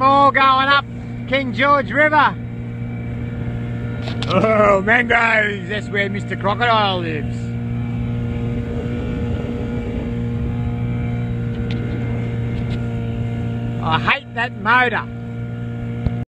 more going up King George River. Oh, mangoes! that's where Mr. Crocodile lives. I hate that motor.